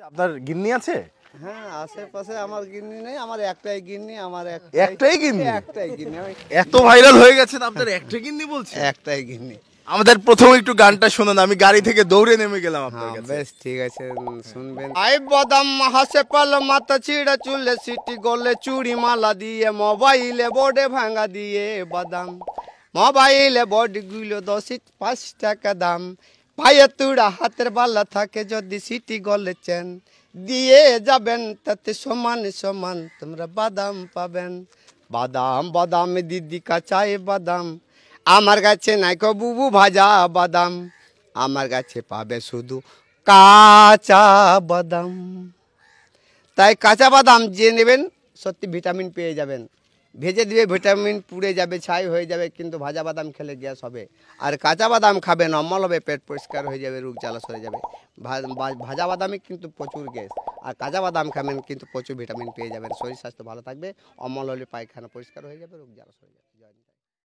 আপনার গিন্নি আছে? হ্যাঁ আশেপাশে আমার গিন্নি নেই আমার একটাই গিন্নি আমার একটাই গিন্নি? একটাই গিন্নি আমি এত ভাইরাল হয়ে গেছে আপনার একটা গিন্নি বলছে একটাই গিন্নি। আমাদের প্রথম একটু গানটা শোনান আমি গাড়ি থেকে দৌড়ে নেমে গেলাম আপনার হ্যাঁ কাছে। বেশ ঠিক আছে শুনবেন। আই বাদাম হাসে পাল মাথা ছিঁড়া চুলে সিটি গলে চুড়ি মালা দিয়ে মোবাইলে বোর্ডে ভাঙা দিয়ে বাদাম। মোবাইলে বোর্ডগুলো দশ পাঁচ টাকা দাম। ভাইয়ের তুড়া হাতের বালা থাকে যদি সিটি গলে চেন। দিয়ে যাবেন তাতে সমান সমান তোমরা বাদাম পাবেন। বাদাম বাদাম, দিদি কাঁচাই বাদাম। আমার কাছে নাই বুবু ভাজা বাদাম। আমার কাছে পাবে শুধু কাঁচা বাদাম। তাই কাঁচা বাদাম যে নেবেন, সত্যি ভিটামিন পেয়ে যাবেন। ভেজে দিবে ভিটামিন পুড়ে যাবে, ছাই হয়ে যাবে, কিন্তু ভাজা বাদাম খেলে গ্যাস হবে। আর কাঁচা বাদাম খাবে নর্মাল হবে, পেট পরিষ্কার হয়ে যাবে, রোগ জ্বালা সরে যাবে। ভাজা বাদামে কিন্তু প্রচুর গ্যাস, আর কাঁচা বাদাম খাবেন কিন্তু প্রচুর ভিটামিন পেয়ে যাবেন। শরীর স্বাস্থ্য ভালো থাকবে, অমল হলে পায়খানা পরিষ্কার হয়ে যাবে, রোগ জ্বালা সরে যাবে।